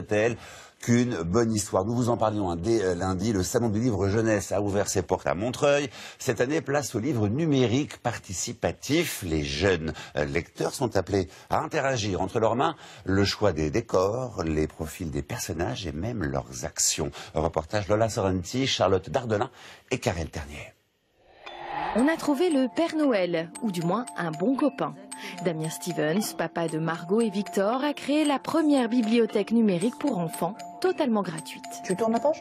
tel qu'une bonne histoire. Nous vous en parlions hein, dès euh, lundi. Le Salon du livre jeunesse a ouvert ses portes à Montreuil. Cette année, place au livre numérique participatif. Les jeunes euh, lecteurs sont appelés à interagir entre leurs mains le choix des décors, les profils des personnages et même leurs actions. reportage Lola Sorrenti, Charlotte Dardelin et Karel Ternier. On a trouvé le Père Noël, ou du moins un bon copain. Damien Stevens, papa de Margot et Victor, a créé la première bibliothèque numérique pour enfants, totalement gratuite. Tu tournes la page?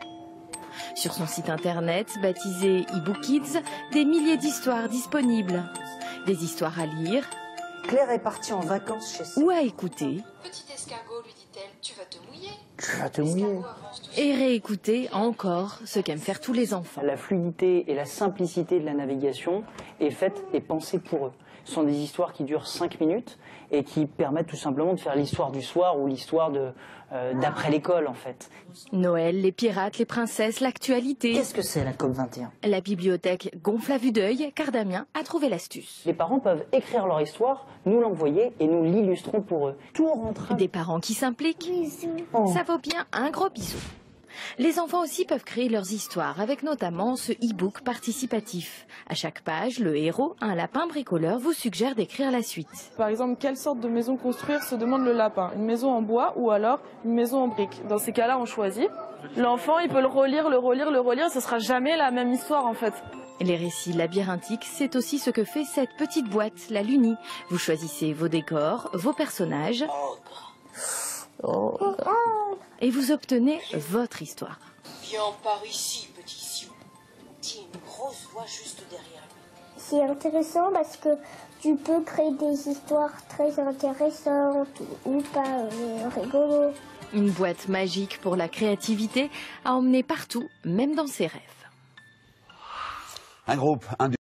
Sur son site internet, baptisé eBook Kids, des milliers d'histoires disponibles. Des histoires à lire. Claire est partie en vacances chez Ou à écouter. Petit escargot, lui dit-elle, tu vas te mouiller. Tu vas te mouiller. Et réécouter encore ce qu'aiment faire tous les enfants. La fluidité et la simplicité de la navigation est faite et pensée pour eux. Ce sont des histoires qui durent 5 minutes et qui permettent tout simplement de faire l'histoire du soir ou l'histoire euh, d'après l'école en fait. Noël, les pirates, les princesses, l'actualité. Qu'est-ce que c'est la COP 21 La bibliothèque gonfle à vue d'œil car Damien a trouvé l'astuce. Les parents peuvent écrire leur histoire, nous l'envoyer et nous l'illustrons pour eux. Tout rentre. Des parents qui s'impliquent. Ça vaut bien un gros bisou. Les enfants aussi peuvent créer leurs histoires avec notamment ce e-book participatif. À chaque page, le héros, un lapin bricoleur, vous suggère d'écrire la suite. Par exemple, quelle sorte de maison construire se demande le lapin? Une maison en bois ou alors une maison en briques? Dans ces cas-là, on choisit. L'enfant, il peut le relire, le relire, le relire, ce sera jamais la même histoire en fait. Les récits labyrinthiques, c'est aussi ce que fait cette petite boîte, la Luni. Vous choisissez vos décors, vos personnages. Et vous obtenez votre histoire. Viens par ici, petit Sion. Tiens une grosse voix juste derrière lui. C'est intéressant parce que tu peux créer des histoires très intéressantes ou pas euh, rigolo. Une boîte magique pour la créativité à emmener partout, même dans ses rêves. Un groupe, un